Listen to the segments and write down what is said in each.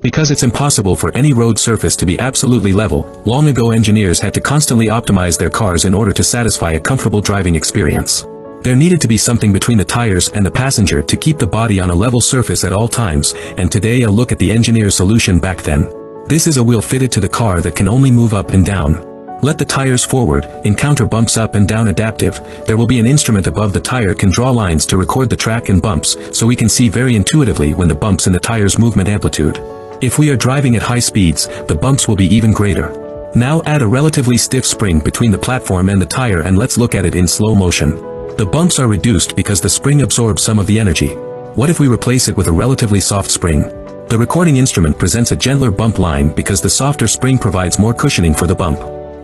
Because it's impossible for any road surface to be absolutely level, long ago engineers had to constantly optimize their cars in order to satisfy a comfortable driving experience. There needed to be something between the tires and the passenger to keep the body on a level surface at all times, and today a look at the engineer's solution back then. This is a wheel fitted to the car that can only move up and down. Let the tires forward, encounter bumps up and down adaptive, there will be an instrument above the tire can draw lines to record the track and bumps, so we can see very intuitively when the bumps in the tire's movement amplitude. If we are driving at high speeds, the bumps will be even greater. Now add a relatively stiff spring between the platform and the tire and let's look at it in slow motion. The bumps are reduced because the spring absorbs some of the energy. What if we replace it with a relatively soft spring? The recording instrument presents a gentler bump line because the softer spring provides more cushioning for the bump.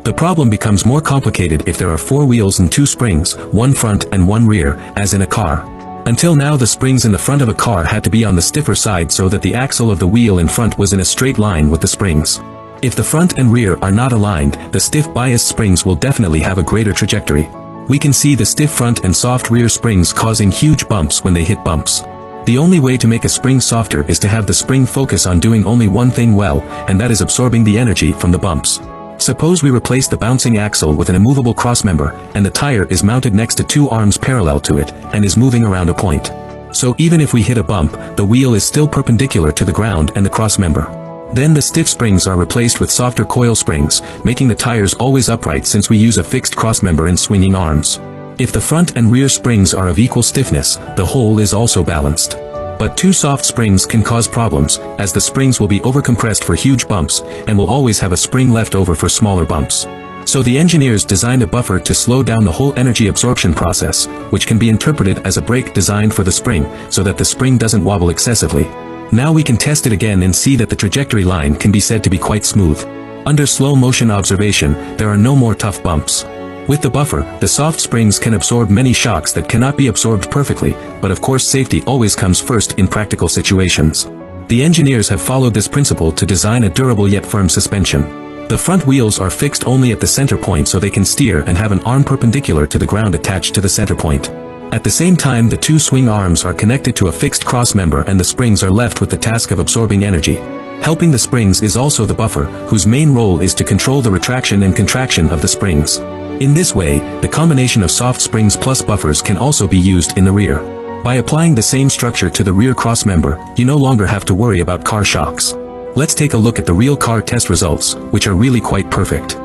The problem becomes more complicated if there are four wheels and two springs, one front and one rear, as in a car. Until now the springs in the front of a car had to be on the stiffer side so that the axle of the wheel in front was in a straight line with the springs. If the front and rear are not aligned, the stiff biased springs will definitely have a greater trajectory. We can see the stiff front and soft rear springs causing huge bumps when they hit bumps. The only way to make a spring softer is to have the spring focus on doing only one thing well, and that is absorbing the energy from the bumps. Suppose we replace the bouncing axle with an immovable crossmember, and the tire is mounted next to two arms parallel to it, and is moving around a point. So even if we hit a bump, the wheel is still perpendicular to the ground and the crossmember. Then the stiff springs are replaced with softer coil springs, making the tires always upright since we use a fixed crossmember and swinging arms. If the front and rear springs are of equal stiffness, the whole is also balanced. But too soft springs can cause problems, as the springs will be overcompressed for huge bumps, and will always have a spring left over for smaller bumps. So the engineers designed a buffer to slow down the whole energy absorption process, which can be interpreted as a brake designed for the spring, so that the spring doesn't wobble excessively. Now we can test it again and see that the trajectory line can be said to be quite smooth. Under slow motion observation, there are no more tough bumps. With the buffer, the soft springs can absorb many shocks that cannot be absorbed perfectly, but of course safety always comes first in practical situations. The engineers have followed this principle to design a durable yet firm suspension. The front wheels are fixed only at the center point so they can steer and have an arm perpendicular to the ground attached to the center point. At the same time the two swing arms are connected to a fixed cross member and the springs are left with the task of absorbing energy. Helping the springs is also the buffer, whose main role is to control the retraction and contraction of the springs. In this way, the combination of soft springs plus buffers can also be used in the rear. By applying the same structure to the rear crossmember, you no longer have to worry about car shocks. Let's take a look at the real car test results, which are really quite perfect.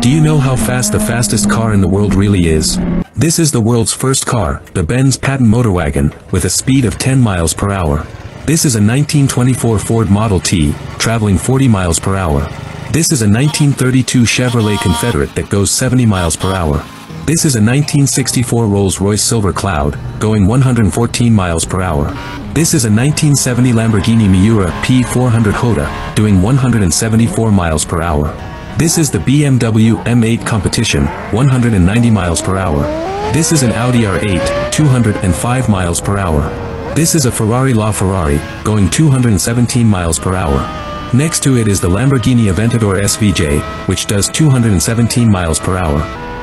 Do you know how fast the fastest car in the world really is? This is the world's first car, the Benz Patent Motorwagen, with a speed of 10 miles per hour. This is a 1924 Ford Model T, traveling 40 miles per hour. This is a 1932 Chevrolet Confederate that goes 70 miles per hour. This is a 1964 Rolls-Royce Silver Cloud, going 114 miles per hour. This is a 1970 Lamborghini Miura P400 Jota, doing 174 miles per hour. This is the BMW M8 Competition, 190 miles per hour. This is an Audi R8, 205 miles per hour. This is a Ferrari LaFerrari, going 217 miles per hour. Next to it is the Lamborghini Aventador SVJ, which does 217 miles per hour.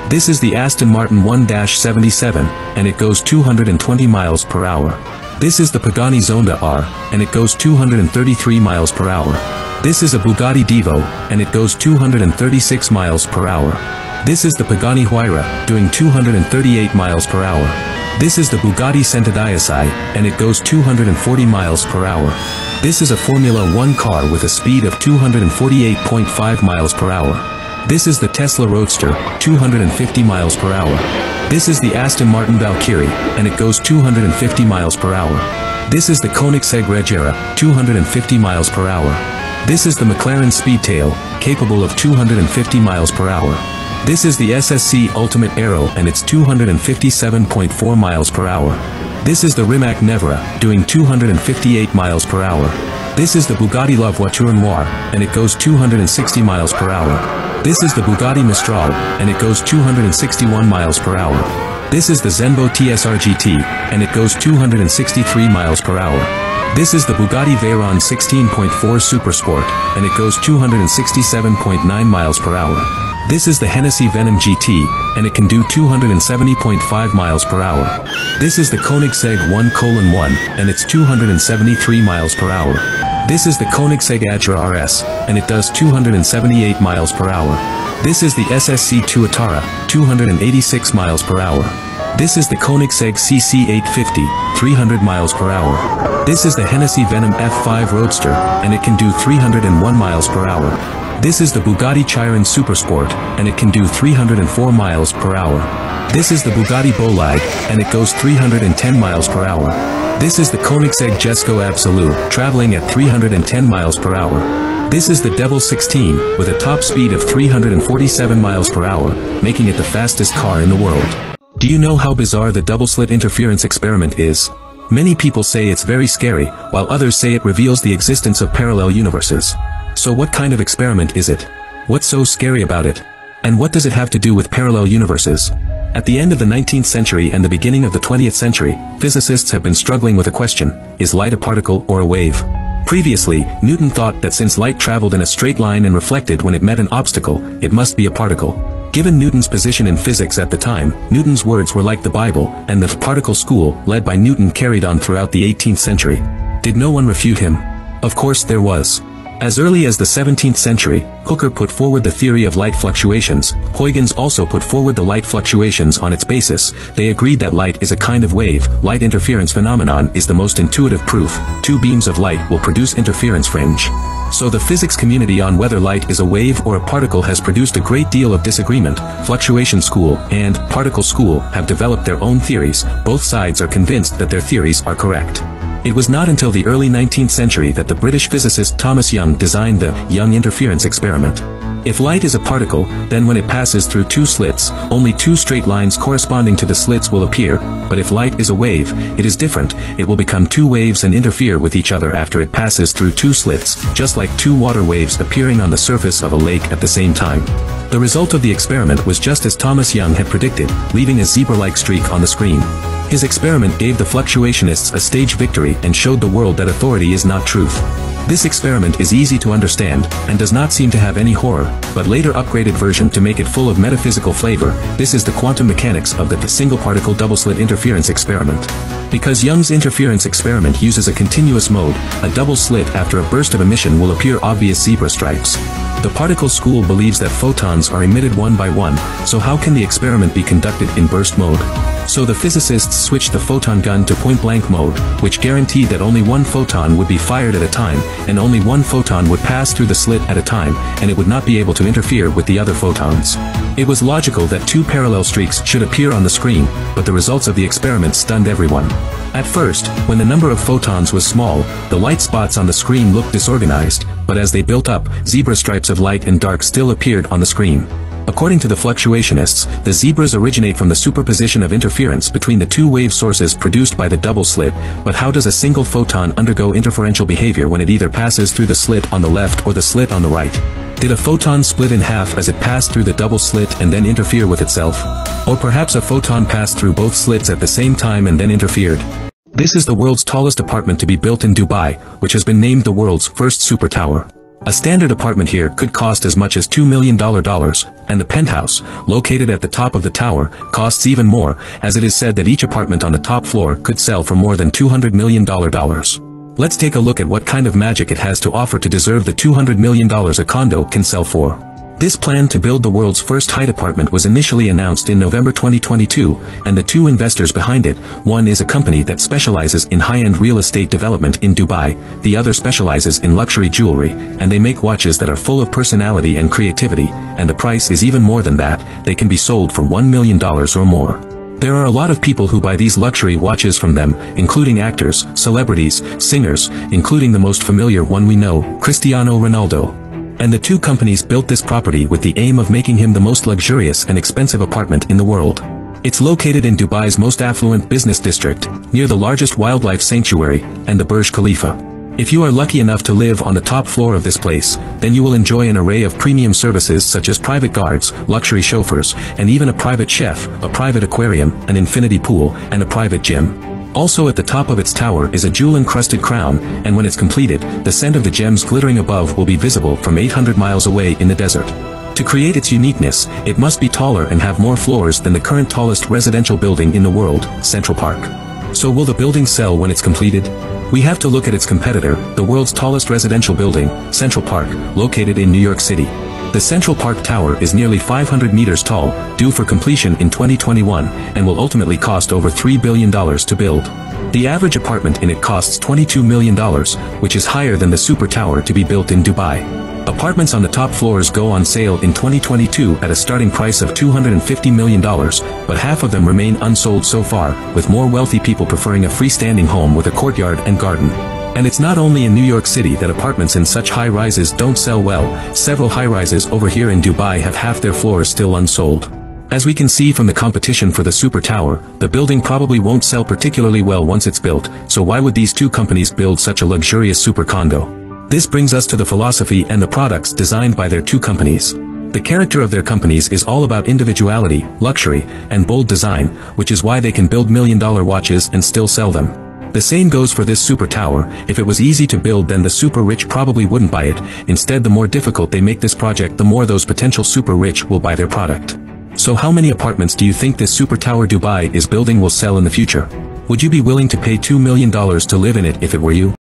This is the Aston Martin 1-77, and it goes 220 miles per hour. This is the Pagani Zonda R, and it goes 233 miles per hour. This is a Bugatti Divo, and it goes 236 miles per hour. This is the Pagani Huayra, doing 238 miles per hour. This is the Bugatti Centodieci, and it goes 240 miles per hour. This is a Formula 1 car with a speed of 248.5 miles per hour. This is the Tesla Roadster, 250 miles per hour. This is the Aston Martin Valkyrie, and it goes 250 miles per hour. This is the Koenigsegg Regera, 250 miles per hour. This is the McLaren Speedtail, capable of 250 miles per hour. This is the SSC Ultimate Aero and it's 257.4 miles per hour. This is the Rimac Nevera, doing 258 miles per hour. This is the Bugatti La Voiture Noire, and it goes 260 miles per hour. This is the Bugatti Mistral, and it goes 261 miles per hour. This is the Zenvo TSR GT, and it goes 263 miles per hour. This is the Bugatti Veyron 16.4 Supersport, and it goes 267.9 miles per hour. This is the Hennessy Venom GT, and it can do 270.5 miles per hour. This is the Koenigsegg 1 colon 1, and it's 273 miles per hour. This is the Koenigsegg Agera RS, and it does 278 miles per hour. This is the SSC Tuatara, 286 miles per hour. This is the Koenigsegg CC850, 300 miles per hour. This is the Hennessy Venom F5 Roadster, and it can do 301 miles per hour. This is the Bugatti Chiron Supersport, and it can do 304 miles per hour. This is the Bugatti Bolide, and it goes 310 miles per hour. This is the Koenigsegg Jesko Absolute, traveling at 310 miles per hour. This is the Devel 16, with a top speed of 347 miles per hour, making it the fastest car in the world. Do you know how bizarre the double-slit interference experiment is? Many people say it's very scary, while others say it reveals the existence of parallel universes. So what kind of experiment is it? What's so scary about it? And what does it have to do with parallel universes? At the end of the 19th century and the beginning of the 20th century, physicists have been struggling with a question, is light a particle or a wave? Previously, Newton thought that since light traveled in a straight line and reflected when it met an obstacle, it must be a particle. Given Newton's position in physics at the time, Newton's words were like the Bible, and the particle school, led by Newton carried on throughout the 18th century. Did no one refute him? Of course there was. As early as the 17th century, Hooker put forward the theory of light fluctuations, Huygens also put forward the light fluctuations on its basis, they agreed that light is a kind of wave, light interference phenomenon is the most intuitive proof, two beams of light will produce interference fringe. So the physics community on whether light is a wave or a particle has produced a great deal of disagreement, fluctuation school and particle school have developed their own theories, both sides are convinced that their theories are correct. It was not until the early 19th century that the British physicist Thomas Young designed the Young interference experiment. If light is a particle, then when it passes through two slits, only two straight lines corresponding to the slits will appear, but if light is a wave, it is different, it will become two waves and interfere with each other after it passes through two slits, just like two water waves appearing on the surface of a lake at the same time. The result of the experiment was just as Thomas Young had predicted, leaving a zebra-like streak on the screen. His experiment gave the fluctuationists a stage victory and showed the world that authority is not truth. This experiment is easy to understand, and does not seem to have any horror, but later upgraded version to make it full of metaphysical flavor, this is the quantum mechanics of the single-particle double-slit interference experiment. Because Young's interference experiment uses a continuous mode, a double slit after a burst of emission will appear obvious zebra stripes. The particle school believes that photons are emitted one by one, so how can the experiment be conducted in burst mode? So the physicists switched the photon gun to point-blank mode, which guaranteed that only one photon would be fired at a time, and only one photon would pass through the slit at a time, and it would not be able to interfere with the other photons. It was logical that two parallel streaks should appear on the screen, but the results of the experiment stunned everyone. At first, when the number of photons was small, the light spots on the screen looked disorganized, but as they built up, zebra stripes of light and dark still appeared on the screen. According to the fluctuationists, the zebras originate from the superposition of interference between the two wave sources produced by the double slit, but how does a single photon undergo interferential behavior when it either passes through the slit on the left or the slit on the right? Did a photon split in half as it passed through the double slit and then interfere with itself? Or perhaps a photon passed through both slits at the same time and then interfered? This is the world's tallest apartment to be built in Dubai, which has been named the world's first super tower. A standard apartment here could cost as much as $2 million, and the penthouse, located at the top of the tower, costs even more, as it is said that each apartment on the top floor could sell for more than $200 million. Let's take a look at what kind of magic it has to offer to deserve the $200 million a condo can sell for. This plan to build the world's first height apartment was initially announced in November 2022, and the two investors behind it, one is a company that specializes in high-end real estate development in Dubai, the other specializes in luxury jewelry, and they make watches that are full of personality and creativity, and the price is even more than that, they can be sold for $1 million or more. There are a lot of people who buy these luxury watches from them, including actors, celebrities, singers, including the most familiar one we know, Cristiano Ronaldo. And the two companies built this property with the aim of making him the most luxurious and expensive apartment in the world. It's located in Dubai's most affluent business district, near the largest wildlife sanctuary, and the Burj Khalifa. If you are lucky enough to live on the top floor of this place, then you will enjoy an array of premium services such as private guards, luxury chauffeurs, and even a private chef, a private aquarium, an infinity pool, and a private gym. Also at the top of its tower is a jewel-encrusted crown, and when it's completed, the scent of the gems glittering above will be visible from 800 miles away in the desert. To create its uniqueness, it must be taller and have more floors than the current tallest residential building in the world, Central Park. So will the building sell when it's completed? We have to look at its competitor, the world's tallest residential building, Central Park, located in New York City. The Central Park Tower is nearly 500 meters tall, due for completion in 2021, and will ultimately cost over $3 billion to build. The average apartment in it costs $22 million, which is higher than the super tower to be built in Dubai. Apartments on the top floors go on sale in 2022 at a starting price of $250 million, but half of them remain unsold so far, with more wealthy people preferring a freestanding home with a courtyard and garden. And it's not only in New York City that apartments in such high-rises don't sell well, several high-rises over here in Dubai have half their floors still unsold. As we can see from the competition for the super tower, the building probably won't sell particularly well once it's built, so why would these two companies build such a luxurious super condo? This brings us to the philosophy and the products designed by their two companies. The character of their companies is all about individuality, luxury, and bold design, which is why they can build million-dollar watches and still sell them. The same goes for this super tower, if it was easy to build then the super rich probably wouldn't buy it, instead the more difficult they make this project the more those potential super rich will buy their product. So how many apartments do you think this super tower Dubai is building will sell in the future? Would you be willing to pay $2 million to live in it if it were you?